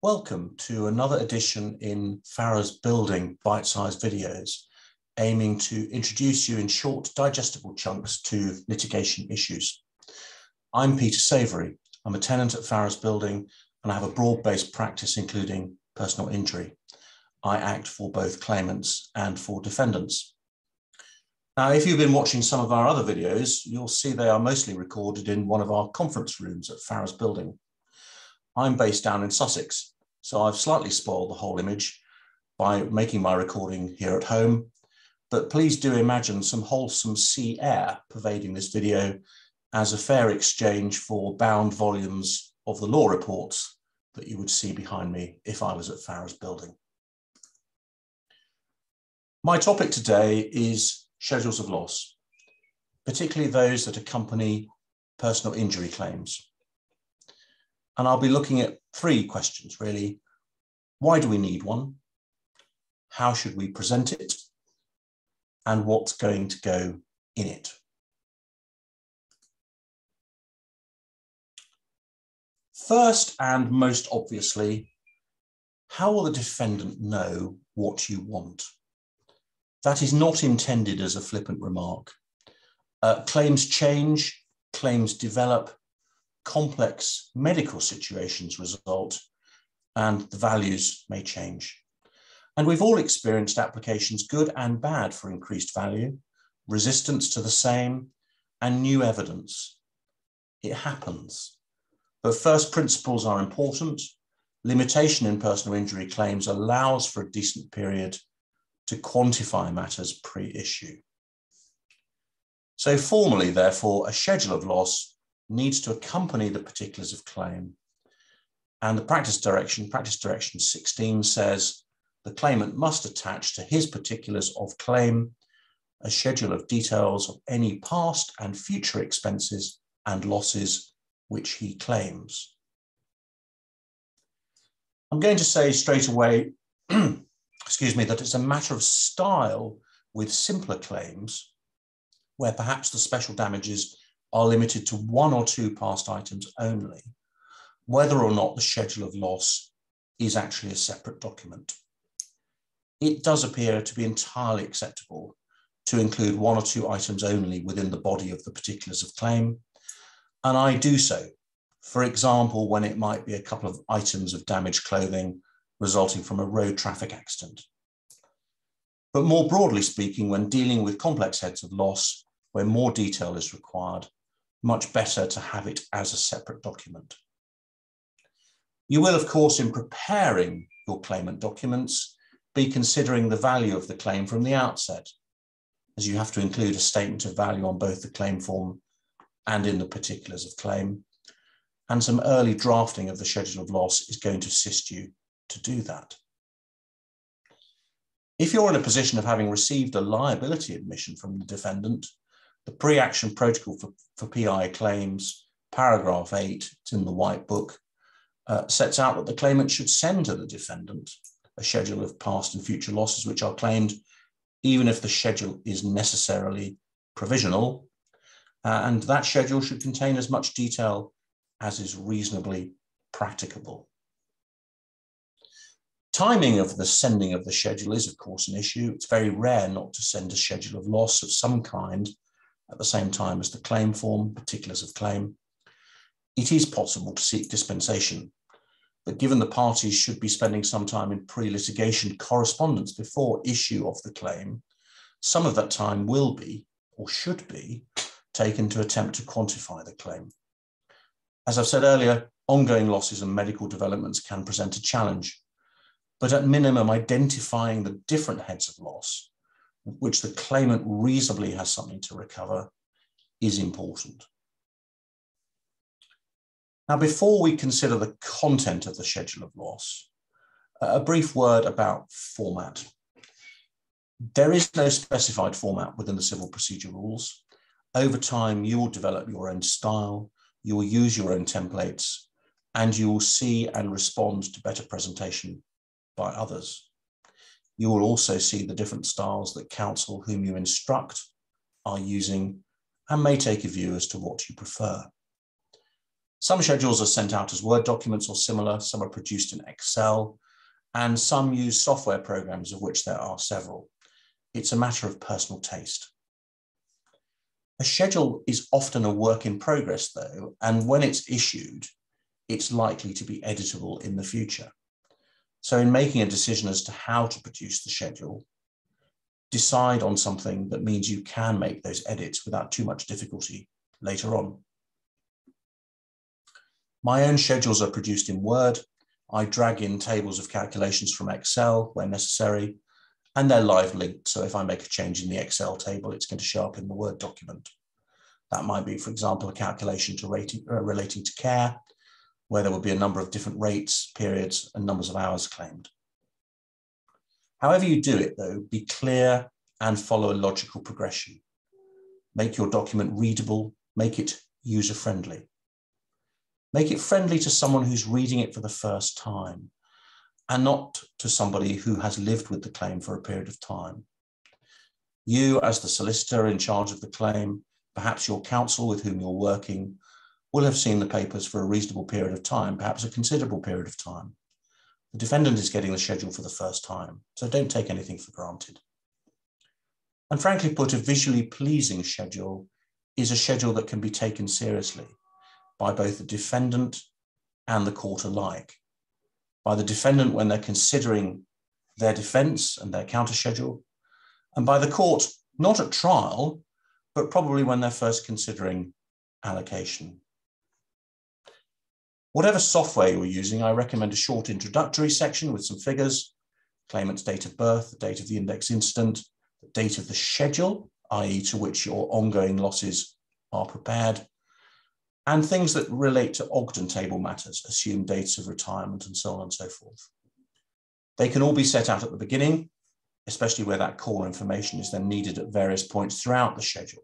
Welcome to another edition in Farrar's Building bite-sized videos, aiming to introduce you in short digestible chunks to litigation issues. I'm Peter Savory. I'm a tenant at Farrar's Building and I have a broad-based practice including personal injury. I act for both claimants and for defendants. Now, if you've been watching some of our other videos, you'll see they are mostly recorded in one of our conference rooms at Farrar's Building. I'm based down in Sussex, so I've slightly spoiled the whole image by making my recording here at home. But please do imagine some wholesome sea air pervading this video as a fair exchange for bound volumes of the law reports that you would see behind me if I was at Farrar's Building. My topic today is schedules of loss, particularly those that accompany personal injury claims. And I'll be looking at three questions really. Why do we need one? How should we present it? And what's going to go in it? First and most obviously, how will the defendant know what you want? That is not intended as a flippant remark. Uh, claims change, claims develop, complex medical situations result and the values may change. And we've all experienced applications, good and bad, for increased value, resistance to the same, and new evidence. It happens. But first principles are important. Limitation in personal injury claims allows for a decent period to quantify matters pre-issue. So formally, therefore, a schedule of loss needs to accompany the particulars of claim. And the practice direction, practice direction 16 says the claimant must attach to his particulars of claim a schedule of details of any past and future expenses and losses which he claims. I'm going to say straight away, excuse me, that it's a matter of style with simpler claims where perhaps the special damages are limited to one or two past items only, whether or not the schedule of loss is actually a separate document. It does appear to be entirely acceptable to include one or two items only within the body of the particulars of claim, and I do so. For example, when it might be a couple of items of damaged clothing resulting from a road traffic accident. But more broadly speaking, when dealing with complex heads of loss, where more detail is required, much better to have it as a separate document. You will, of course, in preparing your claimant documents, be considering the value of the claim from the outset, as you have to include a statement of value on both the claim form and in the particulars of claim. And some early drafting of the schedule of loss is going to assist you to do that. If you're in a position of having received a liability admission from the defendant, the pre-action protocol for, for PI claims, paragraph eight, it's in the white book, uh, sets out that the claimant should send to the defendant a schedule of past and future losses which are claimed, even if the schedule is necessarily provisional. Uh, and that schedule should contain as much detail as is reasonably practicable. Timing of the sending of the schedule is, of course, an issue. It's very rare not to send a schedule of loss of some kind at the same time as the claim form, particulars of claim. It is possible to seek dispensation, but given the parties should be spending some time in pre-litigation correspondence before issue of the claim, some of that time will be, or should be, taken to attempt to quantify the claim. As I've said earlier, ongoing losses and medical developments can present a challenge, but at minimum, identifying the different heads of loss which the claimant reasonably has something to recover is important. Now, before we consider the content of the schedule of loss, a brief word about format. There is no specified format within the civil procedure rules. Over time, you will develop your own style, you will use your own templates, and you will see and respond to better presentation by others. You will also see the different styles that counsel whom you instruct are using and may take a view as to what you prefer. Some schedules are sent out as Word documents or similar, some are produced in Excel, and some use software programs, of which there are several. It's a matter of personal taste. A schedule is often a work in progress, though, and when it's issued, it's likely to be editable in the future. So, in making a decision as to how to produce the schedule, decide on something that means you can make those edits without too much difficulty later on. My own schedules are produced in Word. I drag in tables of calculations from Excel where necessary, and they're live linked. So if I make a change in the Excel table, it's going to show up in the Word document. That might be, for example, a calculation to rating, uh, relating to care, where there will be a number of different rates, periods, and numbers of hours claimed. However you do it, though, be clear and follow a logical progression. Make your document readable, make it user-friendly. Make it friendly to someone who's reading it for the first time and not to somebody who has lived with the claim for a period of time. You, as the solicitor in charge of the claim, perhaps your counsel with whom you're working, will have seen the papers for a reasonable period of time, perhaps a considerable period of time. The defendant is getting the schedule for the first time, so don't take anything for granted. And frankly put, a visually pleasing schedule is a schedule that can be taken seriously by both the defendant and the court alike. By the defendant when they're considering their defense and their counter schedule, and by the court, not at trial, but probably when they're first considering allocation. Whatever software you're using, I recommend a short introductory section with some figures, claimant's date of birth, the date of the index incident, the date of the schedule, i.e. to which your ongoing losses are prepared, and things that relate to Ogden table matters, assumed dates of retirement and so on and so forth. They can all be set out at the beginning, especially where that core information is then needed at various points throughout the schedule.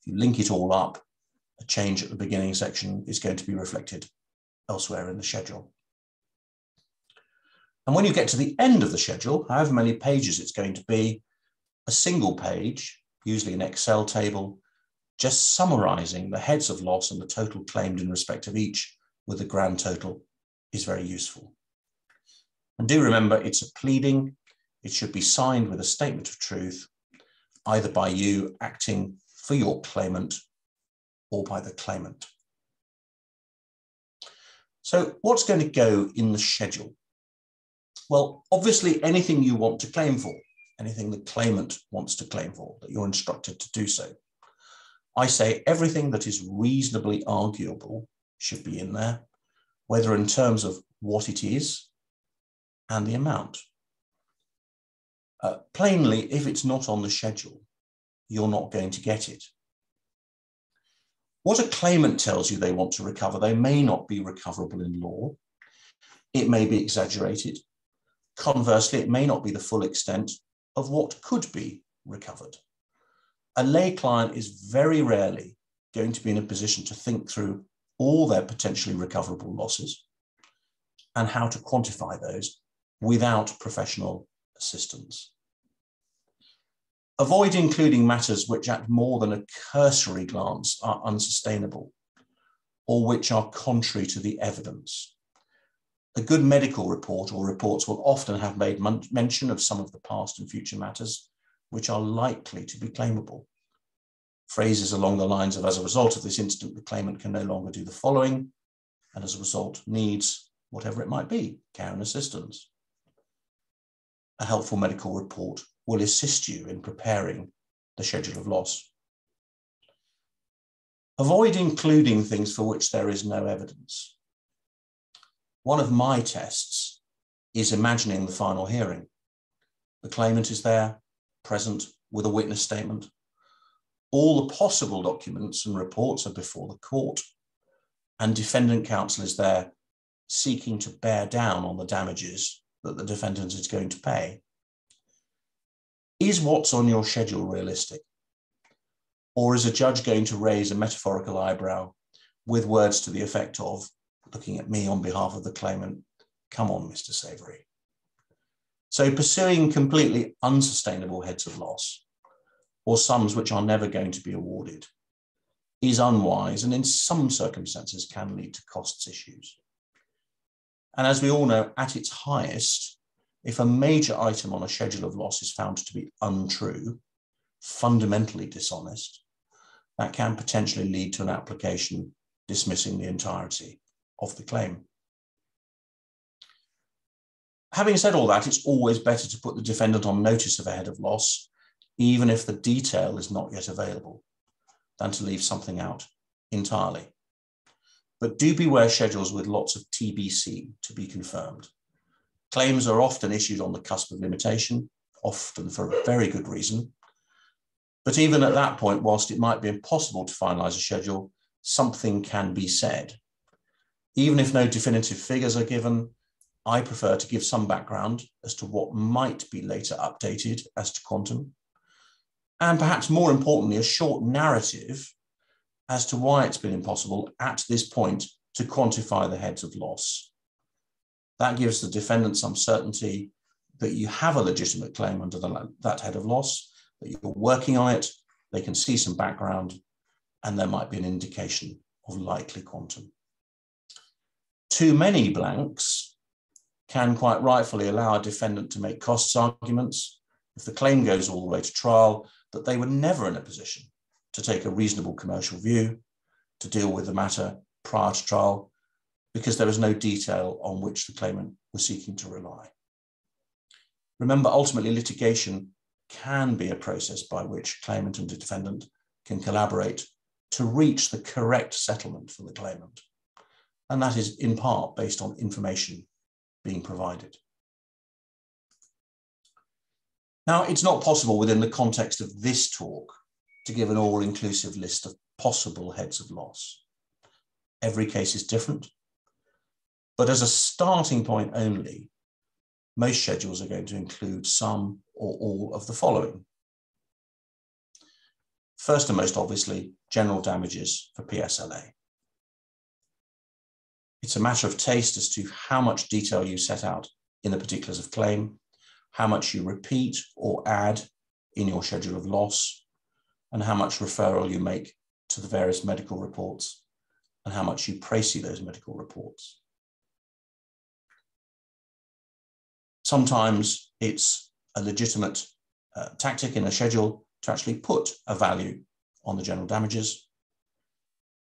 If you link it all up, a change at the beginning section is going to be reflected elsewhere in the schedule. And when you get to the end of the schedule, however many pages it's going to be, a single page, usually an Excel table, just summarizing the heads of loss and the total claimed in respect of each with the grand total is very useful. And do remember, it's a pleading. It should be signed with a statement of truth, either by you acting for your claimant or by the claimant. So what's going to go in the schedule? Well, obviously anything you want to claim for, anything the claimant wants to claim for, that you're instructed to do so. I say everything that is reasonably arguable should be in there, whether in terms of what it is and the amount. Uh, plainly, if it's not on the schedule, you're not going to get it. What a claimant tells you they want to recover, they may not be recoverable in law. It may be exaggerated. Conversely, it may not be the full extent of what could be recovered a lay client is very rarely going to be in a position to think through all their potentially recoverable losses and how to quantify those without professional assistance. Avoid including matters which at more than a cursory glance are unsustainable or which are contrary to the evidence. A good medical report or reports will often have made mention of some of the past and future matters which are likely to be claimable. Phrases along the lines of, as a result of this incident, the claimant can no longer do the following, and as a result needs whatever it might be, care and assistance. A helpful medical report will assist you in preparing the schedule of loss. Avoid including things for which there is no evidence. One of my tests is imagining the final hearing. The claimant is there, present with a witness statement. All the possible documents and reports are before the court, and defendant counsel is there seeking to bear down on the damages that the defendant is going to pay. Is what's on your schedule realistic? Or is a judge going to raise a metaphorical eyebrow with words to the effect of, looking at me on behalf of the claimant, come on, Mr. Savory. So pursuing completely unsustainable heads of loss or sums which are never going to be awarded is unwise and in some circumstances can lead to costs issues. And as we all know, at its highest, if a major item on a schedule of loss is found to be untrue, fundamentally dishonest, that can potentially lead to an application dismissing the entirety of the claim. Having said all that, it's always better to put the defendant on notice of a head of loss, even if the detail is not yet available, than to leave something out entirely. But do beware schedules with lots of TBC to be confirmed. Claims are often issued on the cusp of limitation, often for a very good reason. But even at that point, whilst it might be impossible to finalise a schedule, something can be said. Even if no definitive figures are given, I prefer to give some background as to what might be later updated as to quantum, and perhaps more importantly, a short narrative as to why it's been impossible at this point to quantify the heads of loss. That gives the defendant some certainty that you have a legitimate claim under the, that head of loss, that you're working on it, they can see some background, and there might be an indication of likely quantum. Too many blanks can quite rightfully allow a defendant to make costs arguments if the claim goes all the way to trial that they were never in a position to take a reasonable commercial view, to deal with the matter prior to trial, because there was no detail on which the claimant was seeking to rely. Remember, ultimately, litigation can be a process by which claimant and defendant can collaborate to reach the correct settlement for the claimant. And that is in part based on information being provided. Now, it's not possible within the context of this talk to give an all inclusive list of possible heads of loss. Every case is different, but as a starting point only, most schedules are going to include some or all of the following. First and most obviously, general damages for PSLA. It's a matter of taste as to how much detail you set out in the particulars of claim, how much you repeat or add in your schedule of loss, and how much referral you make to the various medical reports, and how much you précis those medical reports. Sometimes it's a legitimate uh, tactic in a schedule to actually put a value on the general damages.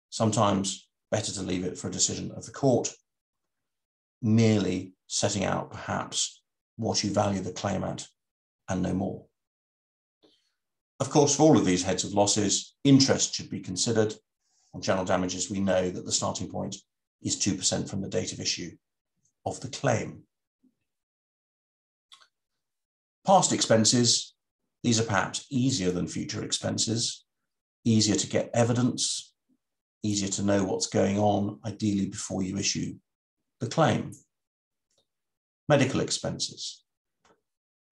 Sometimes better to leave it for a decision of the court, merely setting out perhaps what you value the claim at and no more. Of course, for all of these heads of losses, interest should be considered. On general damages, we know that the starting point is 2% from the date of issue of the claim. Past expenses, these are perhaps easier than future expenses, easier to get evidence, easier to know what's going on, ideally before you issue the claim. Medical expenses,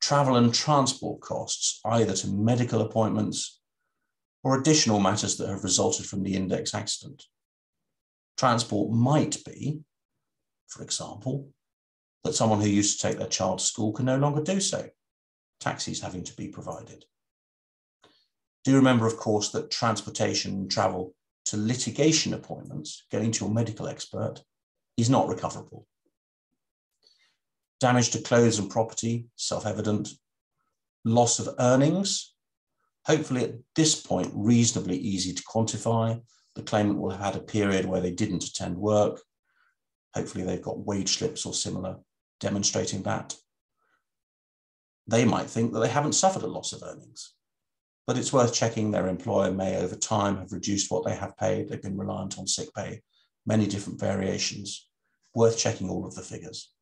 travel and transport costs, either to medical appointments or additional matters that have resulted from the index accident. Transport might be, for example, that someone who used to take their child to school can no longer do so taxis having to be provided. Do remember, of course, that transportation and travel to litigation appointments, getting to your medical expert, is not recoverable. Damage to clothes and property, self-evident. Loss of earnings, hopefully at this point, reasonably easy to quantify. The claimant will have had a period where they didn't attend work. Hopefully they've got wage slips or similar demonstrating that they might think that they haven't suffered a loss of earnings. But it's worth checking their employer may over time have reduced what they have paid. They've been reliant on sick pay, many different variations. Worth checking all of the figures.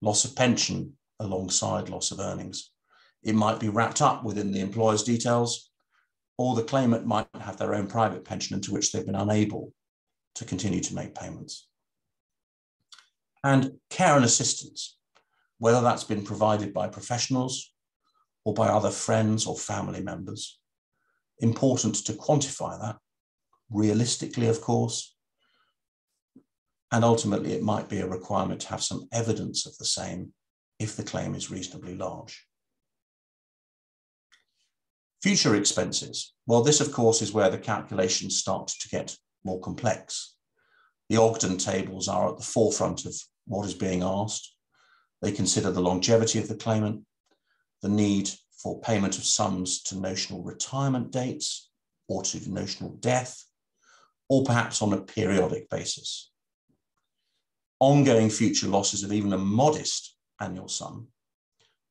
Loss of pension alongside loss of earnings. It might be wrapped up within the employer's details, or the claimant might have their own private pension into which they've been unable to continue to make payments. And care and assistance whether that's been provided by professionals or by other friends or family members. Important to quantify that, realistically, of course. And ultimately, it might be a requirement to have some evidence of the same if the claim is reasonably large. Future expenses. Well, this, of course, is where the calculations start to get more complex. The Ogden tables are at the forefront of what is being asked. They consider the longevity of the claimant, the need for payment of sums to notional retirement dates or to notional death, or perhaps on a periodic basis. Ongoing future losses of even a modest annual sum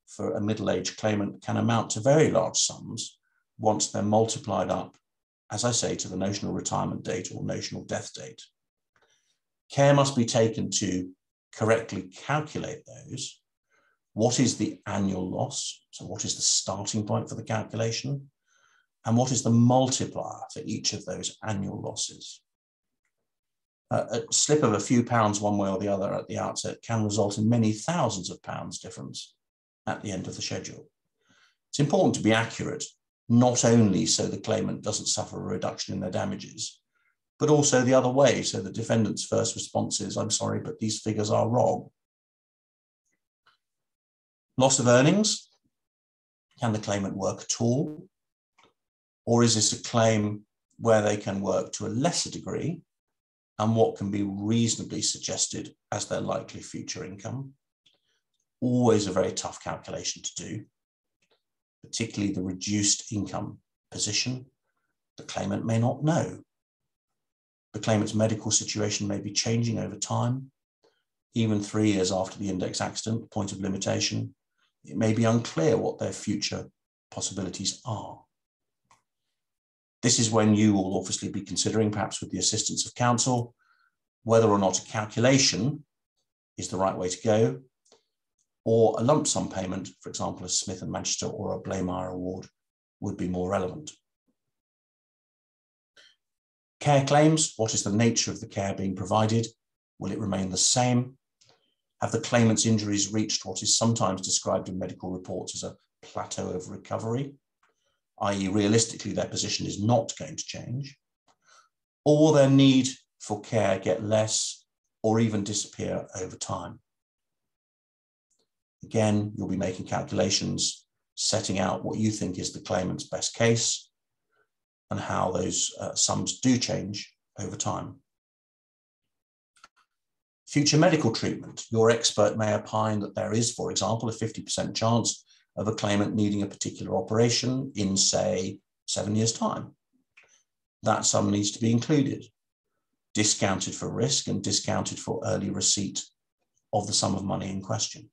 for a middle-aged claimant can amount to very large sums once they're multiplied up, as I say, to the notional retirement date or notional death date. Care must be taken to correctly calculate those. What is the annual loss? So what is the starting point for the calculation? And what is the multiplier for each of those annual losses? Uh, a slip of a few pounds one way or the other at the outset can result in many thousands of pounds difference at the end of the schedule. It's important to be accurate, not only so the claimant doesn't suffer a reduction in their damages, but also the other way. So the defendant's first response is, I'm sorry, but these figures are wrong. Loss of earnings. Can the claimant work at all? Or is this a claim where they can work to a lesser degree and what can be reasonably suggested as their likely future income? Always a very tough calculation to do, particularly the reduced income position. The claimant may not know. The claimant's medical situation may be changing over time. Even three years after the index accident, point of limitation, it may be unclear what their future possibilities are. This is when you will obviously be considering, perhaps with the assistance of counsel, whether or not a calculation is the right way to go, or a lump sum payment, for example, a Smith and Manchester or a Blamire award, would be more relevant. Care claims, what is the nature of the care being provided? Will it remain the same? Have the claimant's injuries reached what is sometimes described in medical reports as a plateau of recovery? i.e. realistically their position is not going to change, or will their need for care get less or even disappear over time. Again, you'll be making calculations, setting out what you think is the claimant's best case and how those uh, sums do change over time. Future medical treatment. Your expert may opine that there is, for example, a 50% chance of a claimant needing a particular operation in, say, seven years' time. That sum needs to be included, discounted for risk and discounted for early receipt of the sum of money in question.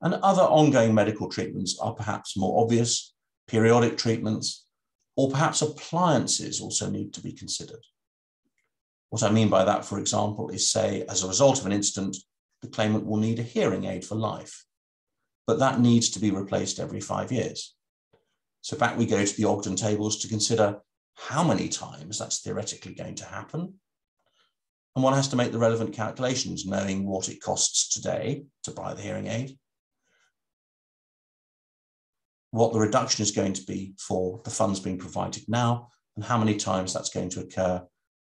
And other ongoing medical treatments are perhaps more obvious, periodic treatments, or perhaps appliances also need to be considered. What I mean by that, for example, is say, as a result of an incident, the claimant will need a hearing aid for life but that needs to be replaced every five years. So back we go to the Ogden tables to consider how many times that's theoretically going to happen. And one has to make the relevant calculations, knowing what it costs today to buy the hearing aid, what the reduction is going to be for the funds being provided now, and how many times that's going to occur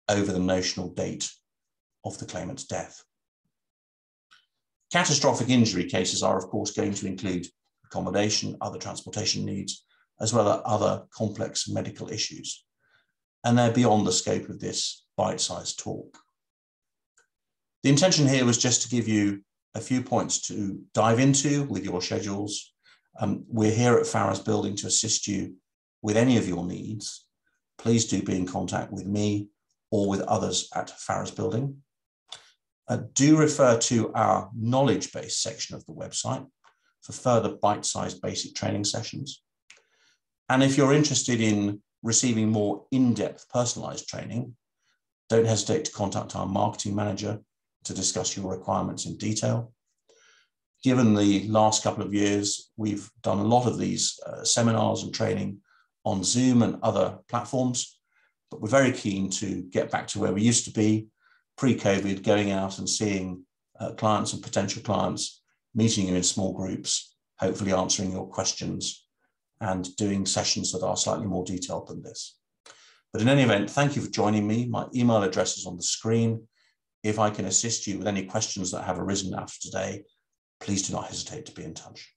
over the notional date of the claimant's death. Catastrophic injury cases are, of course, going to include accommodation, other transportation needs, as well as other complex medical issues. And they're beyond the scope of this bite-sized talk. The intention here was just to give you a few points to dive into with your schedules. Um, we're here at Farrar's Building to assist you with any of your needs. Please do be in contact with me or with others at Farrar's Building uh, do refer to our knowledge base section of the website for further bite-sized basic training sessions. And if you're interested in receiving more in-depth personalized training, don't hesitate to contact our marketing manager to discuss your requirements in detail. Given the last couple of years, we've done a lot of these uh, seminars and training on Zoom and other platforms, but we're very keen to get back to where we used to be pre-COVID, going out and seeing uh, clients and potential clients, meeting you in small groups, hopefully answering your questions and doing sessions that are slightly more detailed than this. But in any event, thank you for joining me. My email address is on the screen. If I can assist you with any questions that have arisen after today, please do not hesitate to be in touch.